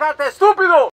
quejarte, estúpido!